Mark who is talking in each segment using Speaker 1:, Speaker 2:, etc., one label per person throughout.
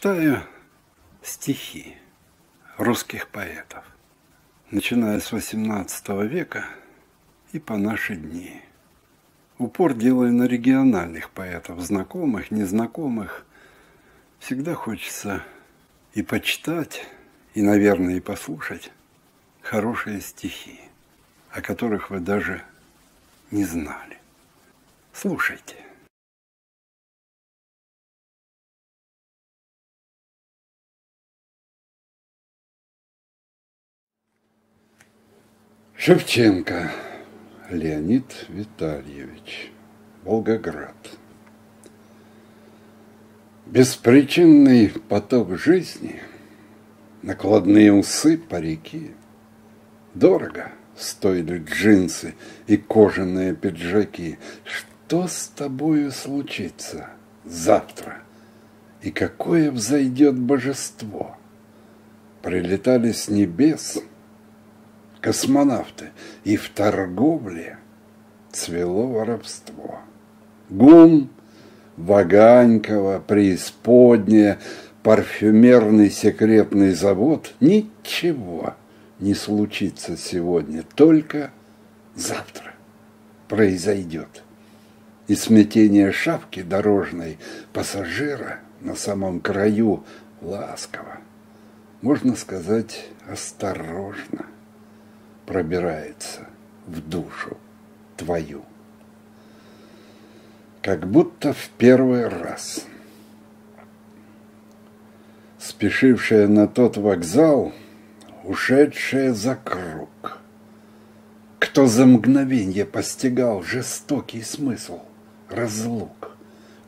Speaker 1: Читаю стихи русских поэтов, начиная с XVIII века и по наши дни. Упор делаю на региональных поэтов, знакомых, незнакомых. Всегда хочется и почитать, и, наверное, и послушать хорошие стихи, о которых вы даже не знали. Слушайте. Шевченко Леонид Витальевич, Волгоград. Беспричинный поток жизни, накладные усы, парики. Дорого стоили джинсы и кожаные пиджаки. Что с тобою случится завтра? И какое взойдет божество? Прилетали с небес – космонавты, и в торговле цвело воровство. Гум, Ваганькова, Преисподняя, парфюмерный секретный завод – ничего не случится сегодня, только завтра произойдет. И смятение шапки дорожной пассажира на самом краю ласково, можно сказать, осторожно – пробирается в душу твою. Как будто в первый раз. Спешившая на тот вокзал, ушедшая за круг. Кто за мгновенье постигал жестокий смысл разлук?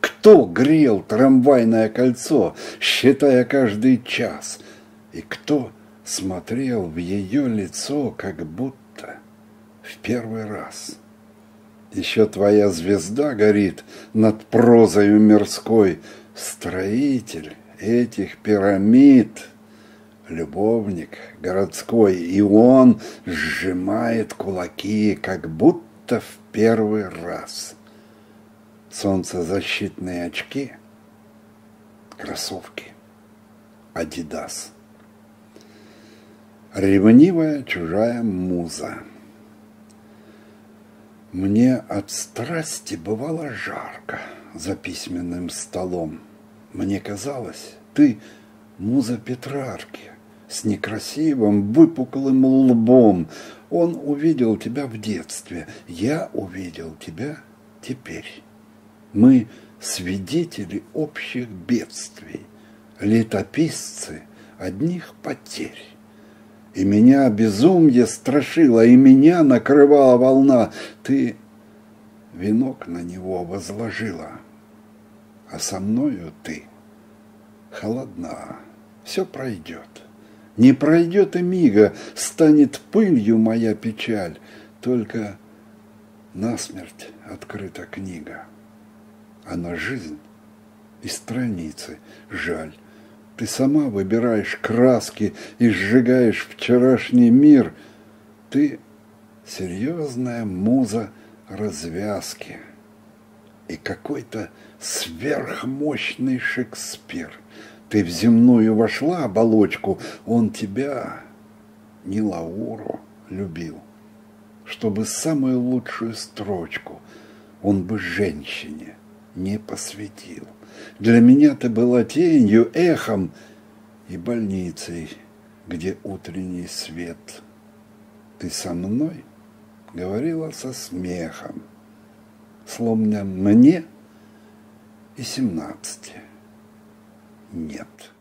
Speaker 1: Кто грел трамвайное кольцо, считая каждый час? И кто смотрел в ее лицо, как будто в первый раз. Еще твоя звезда горит над прозою мирской, строитель этих пирамид, любовник городской, и он сжимает кулаки, как будто в первый раз. Солнцезащитные очки, кроссовки, Адидас. Ревнивая чужая муза. Мне от страсти бывало жарко за письменным столом. Мне казалось, ты муза Петрарки с некрасивым выпуклым лбом. Он увидел тебя в детстве, я увидел тебя теперь. Мы свидетели общих бедствий, летописцы одних потерь. И меня безумье страшило, и меня накрывала волна. Ты венок на него возложила, а со мною ты холодна. Все пройдет. Не пройдет и мига, станет пылью моя печаль, только насмерть открыта книга, а на жизнь и страницы жаль. Ты сама выбираешь краски и сжигаешь вчерашний мир. Ты серьезная муза развязки и какой-то сверхмощный Шекспир. Ты в земную вошла оболочку, он тебя, не Лауру, любил, чтобы самую лучшую строчку он бы женщине не посвятил. Для меня ты была тенью, эхом и больницей, где утренний свет. Ты со мной говорила со смехом, словно мне и семнадцати нет.